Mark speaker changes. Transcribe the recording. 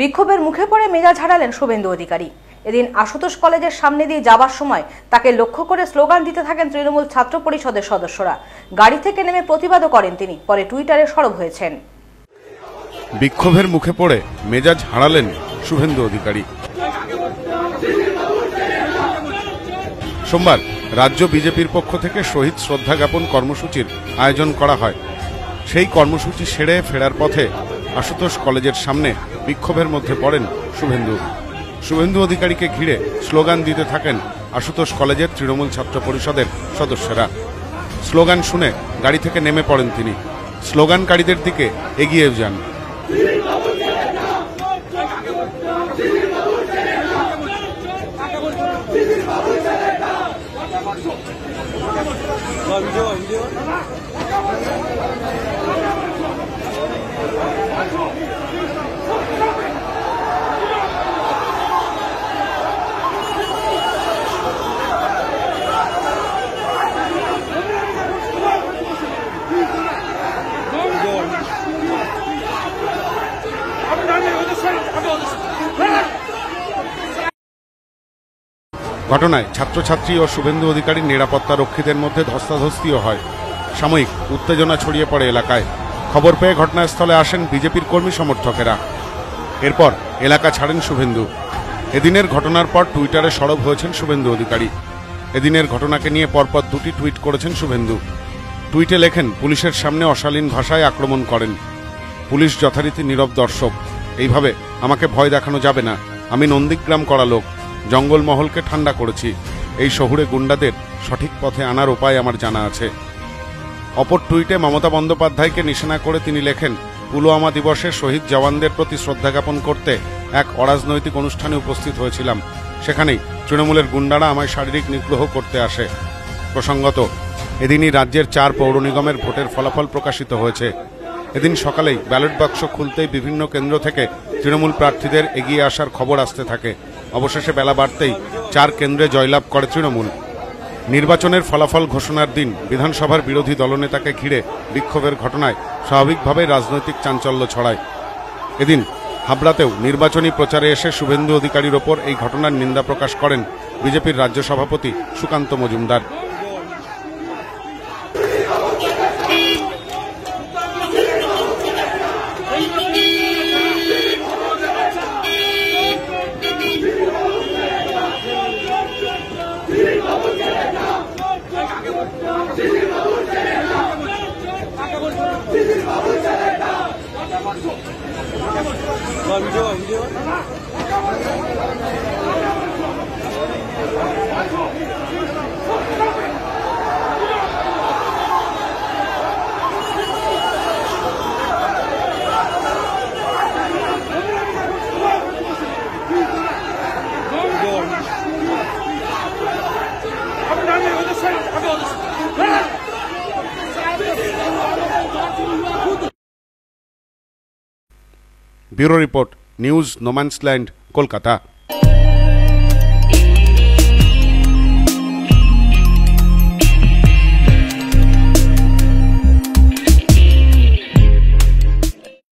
Speaker 1: বিক্ষোভের মুখে পড়ে মেজাজ হারালেন শুভেন্দু অধিকারী। এদিন আশুতোষ কলেজের সামনে দিয়ে যাবার সময় তাকে লক্ষ্য করে স্লোগান দিতে থাকেন তৃণমূল ছাত্র পরিষদের সদস্যরা। গাড়ি থেকে নেমে প্রতিবাদও করেন তিনি, পরে টুইটারে সরব হয়েছেন।
Speaker 2: বিক্ষোভের মুখে পড়ে মেজাজ হারালেন শুভেন্দু অধিকারী। সোমবার রাজ্য বিজেপির পক্ষ থেকে শহীদ শ্রদ্ধা জ্ঞাপন কর্মসূচির আয়োজন করা হয়। সেই কর্মসূচি সেরে ফেরার পথে আশুতোষ কলেজের সামনে বিক্ষোভের মধ্যে পড়েন শুভেন্দু। শুভেন্দু অধিকারীকে ঘিরে স্লোগান দিতে থাকেন আশুতোষ কলেজের তৃণমূল ছাত্র পরিষদের সদস্যরা। স্লোগান শুনে গাড়ি থেকে নেমে পড়েন তিনি। স্লোগানকারীদের দিকে এগিয়ে যান। ঘটনায় ছাত্রছাত্রী ও শুভেন্দু অধিকারীর নিরাপত্তা রক্ষীদের মধ্যে ধস্তাধস্তিও হয়। সাময়িক উত্তেজনা ছড়িয়ে পড়ে এলাকায়। খবর পেয়ে ঘটনাস্থলে আসেন বিজেপির কর্মী সমর্থকেরা। এরপর এলাকা ছাড়েন শুভেন্দু। এদিনের ঘটনার পর টুইটারে সরব হয়েছেন শুভেন্দু অধিকারী। এদিনের ঘটনাকে নিয়ে পরপর দুটি টুইট করেছেন শুভেন্দু। টুইটে লেখেন, পুলিশের সামনে অশালীন ভাষায় আক্রমণ করেন। পুলিশ যথারীতি নীরব দর্শক। এইভাবে আমাকে ভয় দেখানো যাবে না। আমি নন্দীগ্রাম করা লোক। জঙ্গলমহলকে ঠান্ডা করেছি। এই শহুরে গুন্ডাদের সঠিক পথে আনার উপায় আমার জানা আছে। অপর টুইটে মমতা বন্দ্যোপাধ্যায়কে নিশানা করে তিনি লেখেন, পুলওয়ামা দিবসে শহীদ জওয়ানদের প্রতি শ্রদ্ধা জ্ঞাপন করতে এক অরাজনৈতিক অনুষ্ঠানে উপস্থিত হয়েছিলাম। সেখানেই তৃণমূলের গুন্ডারা আমায় শারীরিক নিগ্রহ করতে আসে। প্রসঙ্গত, এদিনই রাজ্যের চার পৌর নিগমের ভোটের ফলাফল প্রকাশিত হয়েছে। এদিন সকালেই ব্যালট বাক্স খুলতেই বিভিন্ন কেন্দ্র থেকে তৃণমূল প্রার্থীদের এগিয়ে আসার খবর আসতে থাকে। অবশেষে বেলা বাড়তেই চার কেন্দ্রে জয়লাভ করে তৃণমূল। নির্বাচনের ফলাফল ঘোষণার দিন বিধানসভার বিরোধী দলনেতাকে ঘিরে বিক্ষোভের ঘটনায় স্বাভাবিকভাবে রাজনৈতিক চাঞ্চল্য ছড়ায়। এদিন হাবড়াতেও নির্বাচনী প্রচারে এসে শুভেন্দু অধিকারীর ওপর এই ঘটনার নিন্দা প্রকাশ করেন বিজেপির রাজ্য সভাপতি Sukanta Majumdar. Bureau report news no man's land Kolkata